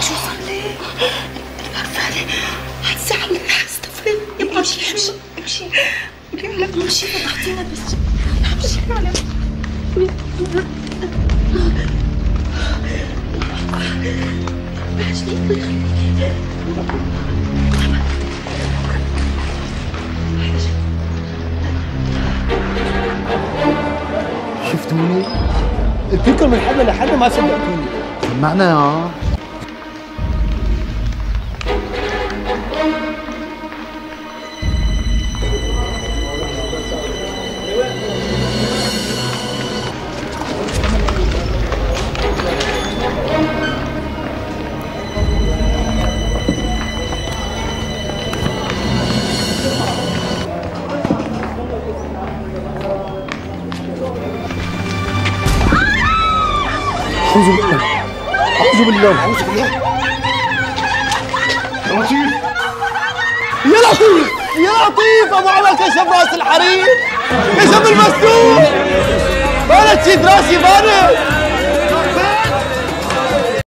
شو صار ليه؟ عارفة هتزعل استفرد يبقى امشي امشي امشي لك امشي فضحتينا بس امشي على شفتوني؟ لكم من حد لحد ما صدقتوني. سمعنا يا أعوذ بالله. أعوذ بالله. أعوذ بالله لطيف. يا لطيف يا لطيف. أبو عمر كشف رأس الحريم كشف المسدود؟ بانت شيد رأسي بانت